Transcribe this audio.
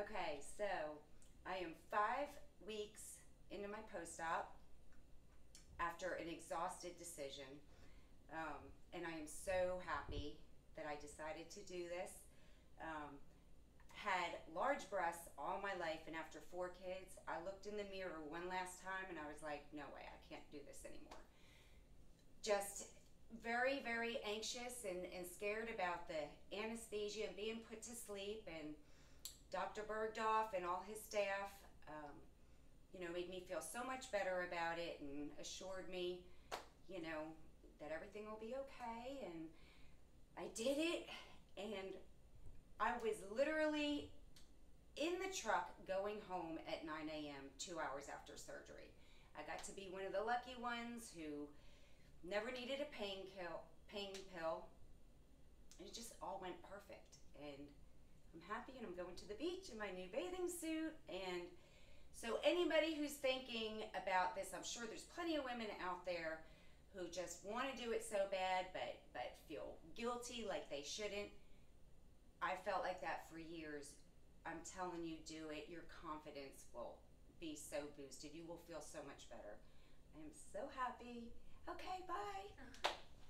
Okay, so I am five weeks into my post op after an exhausted decision. Um, and I am so happy that I decided to do this. Um, had large breasts all my life, and after four kids, I looked in the mirror one last time and I was like, no way, I can't do this anymore. Just very, very anxious and, and scared about the anesthesia and being put to sleep. And Dr. Burgdorf and all his staff, um, you know, made me feel so much better about it and assured me, you know, that everything will be okay. And I did it, and I was literally in the truck going home at 9 a.m., two hours after surgery. I got to be one of the lucky ones who never needed a pain, kill, pain pill. It just all went perfect. And I'm happy and I'm going to the beach in my new bathing suit. And so, anybody who's thinking about this, I'm sure there's plenty of women out there who just want to do it so bad but but feel guilty like they shouldn't. I felt like that for years. I'm telling you, do it. Your confidence will be so boosted. You will feel so much better. I am so happy. Okay, bye. Uh-huh.